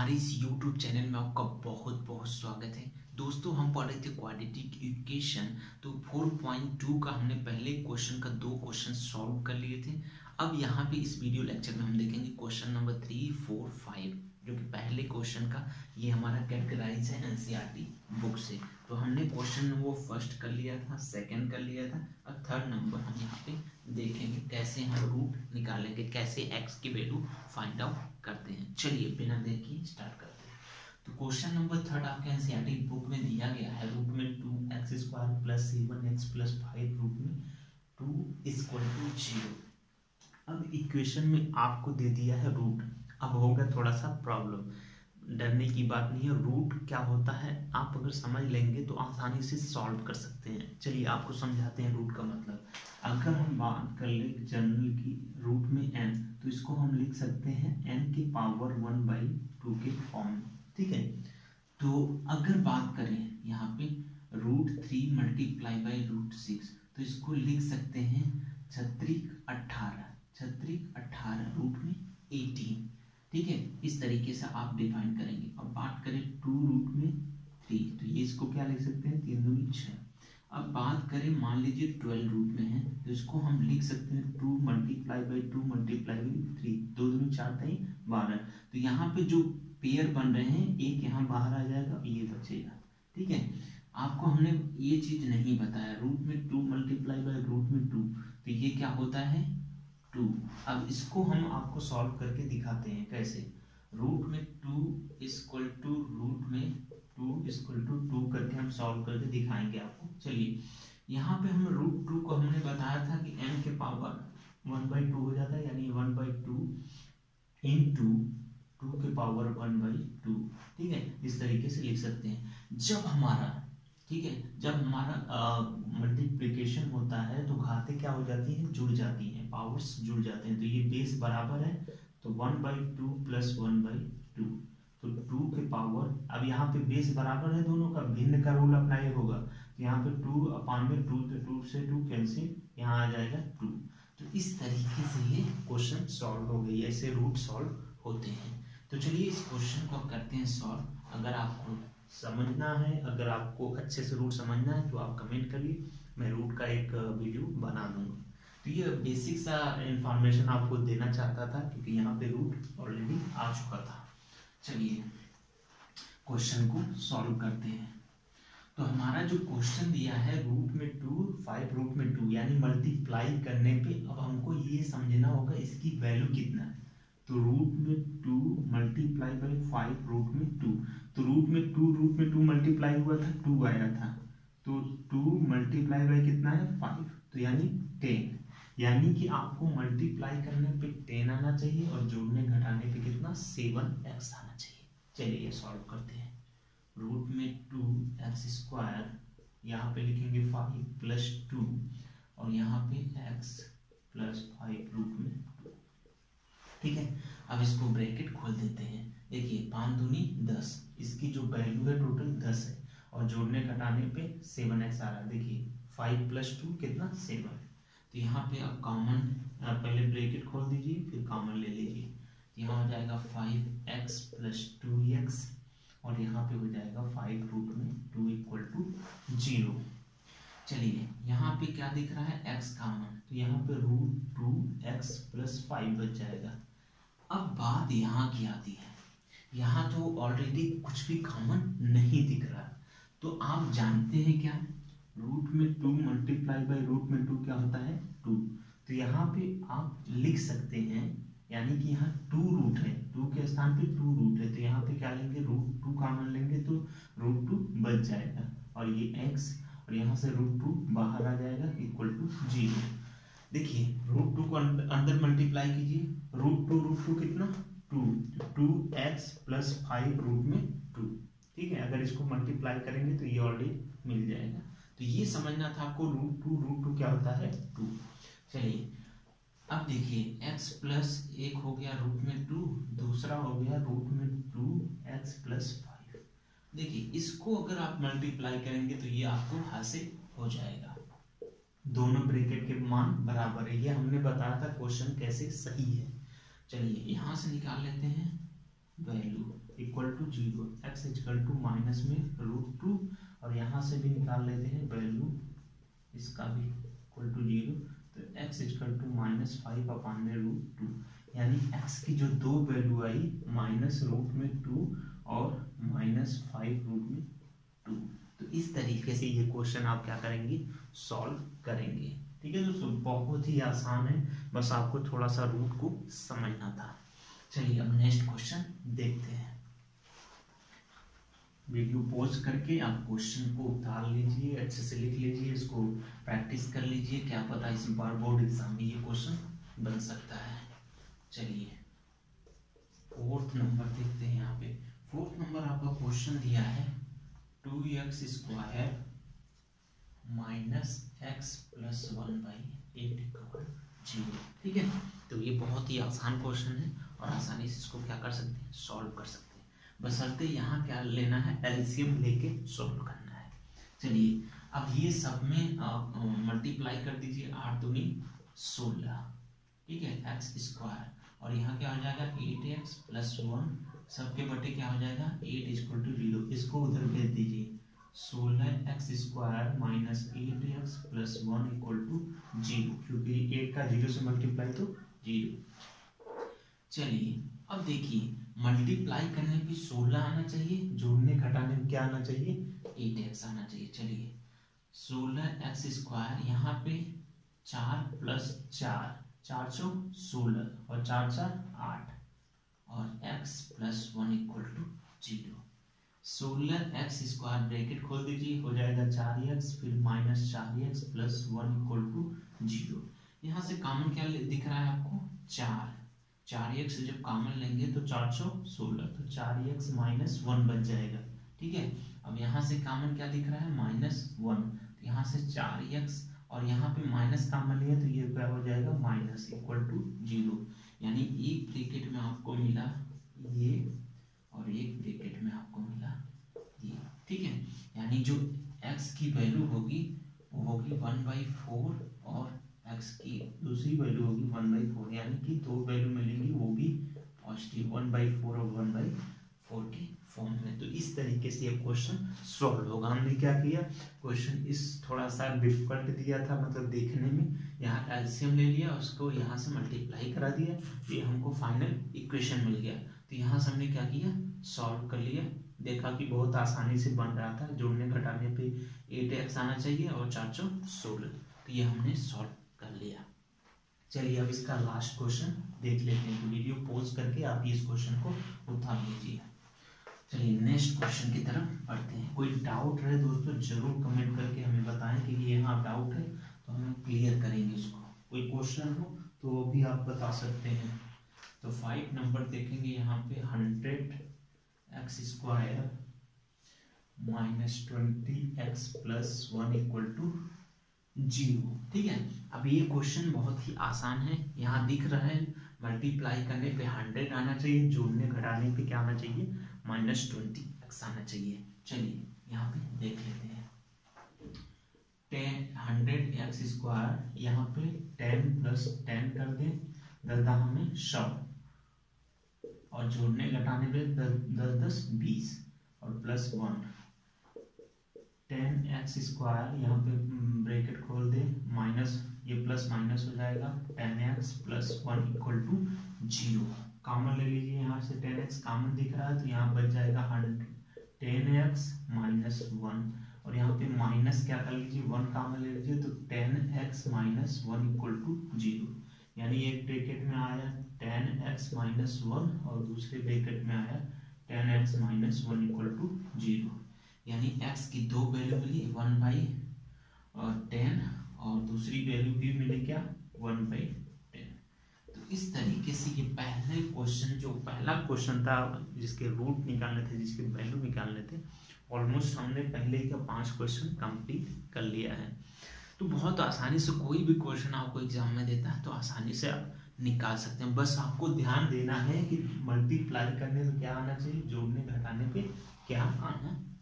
हमारे इस YouTube channel में आपका बहुत बहुत स्वागत है। दोस्तों, हम पढ़ रहे थे क्वाड्रेटिक इक्वेशन तो 4.2 का हमने पहले क्वेश्चन का दो क्वेश्चन सॉल्व कर लिए थे। अब यहाँ पे इस वीडियो लेक्चर में हम देखेंगे question number three four five पहले क्वेश्चन का, ये हमारा कैटेगराइज है एनसीईआरटी बुक से। तो हमने क्वेश्चन वो फ़र्स्ट कर लिया था सेकंड कर लिया था, अब थर्ड नंबर हम यहाँ पे देखेंगे कैसे हम रूट निकालेंगे, कैसे एक्स की वैल्यू फाइंड आउट करते हैं। चलिए, बिना देर की स्टार्ट करते हैं। तो क्वेश्चन नंबर थर्ड आपके एनसीईआरटी बुक में दिया गया है। रूट में two x square plus seven x plus five root में टू इक्वल टू ज़ीरो अब इक्वेशन में आपको दे दिया है रूट अब होगा थोड़ा सा प्रॉब्लम डरने की बात नहीं है रूट क्या होता है, आप अगर समझ लेंगे तो आसानी से सॉल्व कर सकते हैं। चलिए, आपको समझाते हैं रूट का मतलब। अगर हम बात कर ले जनरल की रूट में एन तो इसको हम लिख सकते हैं एन के पावर वन बाई टू के फॉर्म ठीक है? तो अगर बात करें यहाँ पे root three multiply by root six तो इसको लिख सकते हैं छत्रिक अट्ठारह छत्रिक अट्ठारह ठीक है? इस तरीके से आप डिफाइन करेंगे। अब बात करें टू रूट में थ्री तो ये इसको क्या लिख सकते हैं? तीन दूनी छः अब बात करें, मान लीजिए ट्वेल्व रूट में है तो इसको हम लिख सकते हैं two multiply by two multiply by three दो दूनी चार तई बारह। तो यहाँ पे जो पेयर बन रहे हैं, एक यहाँ बाहर आ जाएगा, ये बचेगा। ठीक है? आपको हमने ये चीज़ नहीं बताया। रूट में टू मल्टीप्लाई बाई रूट में टू तो ये क्या होता है? टू अब इसको हम आपको सॉल्व करके दिखाते हैं कैसे? रूट में टू इक्वल टू रूट में टू इक्वल टू टू करके हम सॉल्व करके दिखाएँगे आपको। चलिए, यहाँ पे हम रूट टू को हमने बताया था कि एन के पावर वन बाई टू हो जाता है, यानी one by two in two two के पावर वन बाई टू ठीक है? इस तरीके से लिख सकते हैं। जब हमारा, ठीक है? जब हमारा मल्टीप्लिकेशन होता है तो घाते क्या हो जाती हैं? जुड़ जाती हैं। पावर्स जुड़ जाते हैं। तो ये बेस बराबर है तो one by two plus one by two तो टू के पावर अब यहाँ पे बेस बराबर है दोनों का, भिन्न का रूल अप्लाई होगा। तो यहाँ पे टू अपान में टू तो टू से टू कैंसिल यहाँ आ जाएगा टू तो इस तरीके से ये क्वेश्चन सॉल्व हो गई, ऐसे रूट सॉल्व होते हैं। तो चलिए इस क्वेश्चन को करते हैं सॉल्व अगर आपको समझना है, अगर आपको अच्छे से रूट समझना है तो आप कमेंट करिए। मैं रूट का एक वीडियो बना दूँगा। तो ये बेसिक सा इंफॉर्मेशन आपको देना चाहता था, क्योंकि यहाँ पे रूट ऑलरेडी आ चुका था। चलिए क्वेश्चन को सॉल्व करते हैं। तो हमारा जो क्वेश्चन दिया है रूट में टू फाइव रूट में टू यानी मल्टीप्लाई करने पे, अब हमको ये समझना होगा इसकी वैल्यू कितना है। तो रूट में two multiply by five root में टू तो रूट में टू रूट में टू मल्टीप्लाई हुआ था टू आया था। तो टू मल्टीप्लाई बाई कितना है? फाइव तो यानी टेन यानी कि आपको मल्टीप्लाई करने पे टेन आना चाहिए और जोड़ने घटाने पे कितना? सेवन एक्स आना चाहिए। चलिए ये सॉल्व करते हैं। रूट में टू एक्स स्क्वायर यहाँ पे लिखेंगे फाइव प्लस टू और यहाँ पे एक्स प्लस फाइव रूट में ठीक है? अब इसको ब्रैकेट खोल देते हैं। देखिए पाँच दूनी दस, इसकी जो वैल्यू है टोटल दस है और जोड़ने घटाने पे सेवन एक्स आ रहा है। देखिए फाइव प्लस टू कितना? सेवन तो यहाँ पे आप कॉमन पहले ब्रैकेट खोल दीजिए, फिर कॉमन ले लीजिए। यहाँ हो जाएगा five x plus two x और यहाँ पे हो जाएगा फाइव रूट में टू इक्वल टू ज़ीरो चलिए, यहाँ पे क्या दिख रहा है? एक्स कॉमन तो यहाँ पे root two x plus five बच जाएगा। अब बात यहाँ की आती है। यहाँ तो ऑलरेडी कुछ भी कॉमन नहीं दिख रहा। तो आप जानते हैं क्या? रूट में टू मल्टीप्लाई बाई रूट में टू क्या होता है? टू। तो यहाँ पे आप लिख सकते हैं, यानी कि यहाँ टू रूट है। टू के स्थान पे टू रूट है। तो यहाँ पे क्या लेंगे? रूट टू कॉमन लेंगे तो रूट टू बच जाएगा। और ये एक्स और यहाँ से रूट टू बाहर आ जाएगा इक्वल टू ज़ीरो देखिए, रूट टू को अंदर मल्टीप्लाई कीजिए। रूट टू रूट टू कितना? Two. Two x plus five root में टू। ठीक है? अगर इसको मल्टीप्लाई करेंगे तो ये ऑलरेडी मिल जाएगा। तो ये समझना था आपको रूट टू रूट टू क्या होता है? टू चलिए, अब देखिए, x प्लस एक हो गया रूट में टू दूसरा हो गया रूट में टू एक्स प्लस फाइव देखिए, इसको अगर आप मल्टीप्लाई करेंगे तो ये आपको हासिल हो जाएगा। दोनों ब्रैकेट के मान बराबर है। ये हमने बताया था क्वेश्चन कैसे सही है। चलिए, यहाँ से निकाल लेते हैं। Value equal to zero x equal to minus में रूट टू और यहाँ से भी निकाल लेते हैं वैल्यू इसका भी इक्वल टू ज़ीरो तो x equal to minus five अपान में रूट टू यानी एक्स की जो दो वैल्यू आई माइनस रूट में टू और माइनस फाइव रूट में टू तो इस तरीके से ये क्वेश्चन आप क्या करेंगे? सॉल्व करेंगे। ठीक है दोस्तों? बहुत ही आसान है। बस आपको थोड़ा सा रूट को समझना था। चलिए अब नेक्स्ट क्वेश्चन देखते हैं। वीडियो पॉज करके आप क्वेश्चन को उतार लीजिए, अच्छे से लिख लीजिए, इसको प्रैक्टिस कर लीजिए। क्या पता इस बार बोर्ड एग्ज़ाम में ये क्वेश्चन बन सकता है। चलिए फोर्थ नंबर देखते हैं यहाँ पे। फोर्थ नंबर आपका क्वेश्चन दिया है। Two x square minus x plus one by eight zero ठीक है? तो ये बहुत ही आसान क्वेश्चन है और आसानी से इसको क्या कर सकते हैं? सॉल्व कर सकते हैं। बसरते यहाँ क्या लेना है? एल्सियम लेके सॉल्व करना है। चलिए, अब ये सब में मल्टीप्लाई कर दीजिए आठ दूनी सोलह। ठीक है? एक्स स्क्वायर और यहाँ क्या हो जाएगा? एट एक्स प्लस वन सबके बटे क्या हो जाएगा? एट इक्वल टू ज़ीरो इसको उधर भेज दीजिए। सोलह x square minus eight x plus one equal to zero क्योंकि एट का ज़ीरो से मल्टीप्लाई तो ज़ीरो चलिए, अब देखिए मल्टीप्लाई करने पे सोलह आना चाहिए, जोड़ने, घटाने में क्या आना चाहिए? एट एक्स आना चाहिए। चलिए, सोलह एक्स स्क्वायर यहाँ पे चार प्लस चार चार सौ सोलह और चार चार आठ, और x plus one equal to zero सोलह एक्स स्क्वायर ब्रैकेट खोल दीजिए, हो जाएगा चार एक्स फिर माइनस चार x plus one equal to zero यहाँ से कॉमन क्या दिख रहा है आपको? चार। चार एक्स जब कॉमन लेंगे तो चार सौ सोलह तो चार एक्स माइनस वन बच जाएगा। ठीक है? अब यहाँ से कॉमन क्या दिख रहा है? Minus one. तो यहाँ से चार एक्स और यहाँ पे माइनस कॉमन लिया तो ये क्या हो जाएगा? Minus equal to zero. यानी एक ब्रेकेट में आपको मिला ये और एक ब्रेकेट में आपको मिला ये। ठीक है? यानी जो एक्स की वैल्यू होगी, वो होगी वन बाई फोर और x की दूसरी वैल्यू होगी वन बाई फोर यानी कि दो वैल्यू मिलेंगी, वो भी पॉजिटिव वन बाई फोर और वन बाई फोर के फॉर्म में। तो इस तरीके से ये क्वेश्चन सॉल्व होगा। हमने क्या किया? क्वेश्चन इस थोड़ा सा डिफ़िकल्ट दिया था मतलब देखने में। यहाँ एल्सियम ले लिया, उसको यहाँ से मल्टीप्लाई करा दिया। ये हमको फाइनल इक्वेशन मिल गया। तो यहाँ से हमने क्या किया? सॉल्व कर लिया। देखा कि बहुत आसानी से बन रहा था। जोड़ने घटाने पे एट एक्स आना चाहिए और चार सौ सोलह। तो ये हमने सॉल्व कर लिया। चलिए अब इसका लास्ट क्वेश्चन देख लेते हैं। तो वीडियो पोज करके आप इस क्वेश्चन को उठा लीजिए चलिए नेक्स्ट क्वेश्चन की तरफ़ बढ़ते हैं। कोई डाउट रहे दोस्तों, ज़रूर कमेंट करके हमें बताएँ कि ये यहाँ डाउट है तो हम क्लियर करेंगे उसको कोई क्वेश्चन हो तो वो भी आप बता सकते हैं। तो फाइव नंबर देखेंगे यहाँ पे hundred x square minus twenty x plus one equal to zero. ठीक है? अब ये क्वेश्चन बहुत ही आसान है। यहाँ दिख रहा है मल्टीप्लाई करने पे हंड्रेड आना चाहिए, जोड़ने, घटाने पे क्या आना चाहिए? माइनस ट्वेंटी एक्स आना चाहिए। चलिए, यहाँ पे देख लेते हैं। टेन हंड्रेड एक्स स्क्वायर यहाँ पे टेन प्लस टेन कर दे। दरदा हमें शब्द। और जोड़ने, घटाने पे दस दस बीस। और plus one ten x square यहाँ पे ब्रैकेट खोल दे माइनस ये प्लस माइनस हो जाएगा ten x plus one equal to zero common ले लीजिए यहाँ से टेन एक्स कॉमन दिख रहा है तो यहाँ बच जाएगा hundred ten x minus one और यहाँ पे माइनस क्या कर लीजिए वन कॉमन ले लीजिए तो ten x minus one equal to zero यानी एक ब्रैकेट में आया टेन एक्स माइनस वन और दूसरे ब्रैकेट में आया ten x minus one equal to zero यानी एक्स की दो वैल्यू मिली वन बाई और टेन और दूसरी वैल्यू भी मिली क्या? वन बाई तो इस तरीके से ये पहले क्वेश्चन जो पहला क्वेश्चन था, जिसके रूट निकालने थे, जिसके वैल्यू निकालने थे ऑलमोस्ट हमने पहले का पाँच क्वेश्चन कंप्लीट कर लिया है। तो बहुत आसानी से कोई भी क्वेश्चन आपको एग्ज़ाम में देता है तो आसानी से आप निकाल सकते हैं। बस आपको ध्यान देना है कि मल्टीप्लाई करने से क्या आना चाहिए? जोड़ने, घटाने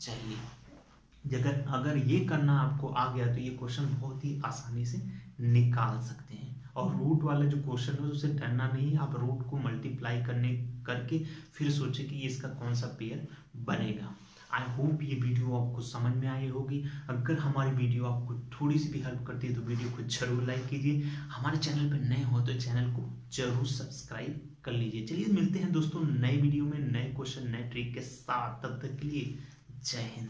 चाहिए। अगर अगर ये करना आपको आ गया तो ये क्वेश्चन बहुत ही आसानी से निकाल सकते हैं। और रूट वाला जो क्वेश्चन है, उसे डरना नहीं आप रूट को मल्टीप्लाई करने, करके फिर सोचे कि इसका कौन सा पेयर बनेगा। आई होप ये वीडियो आपको समझ में आई होगी। अगर हमारी वीडियो आपको थोड़ी सी भी हेल्प करती है तो वीडियो को ज़रूर लाइक कीजिए। हमारे चैनल पर नए हो तो चैनल को ज़रूर सब्सक्राइब कर लीजिए। चलिए मिलते हैं दोस्तों नए वीडियो में नए क्वेश्चन नए ट्रिक के साथ। तब तक के लिए जय हिंद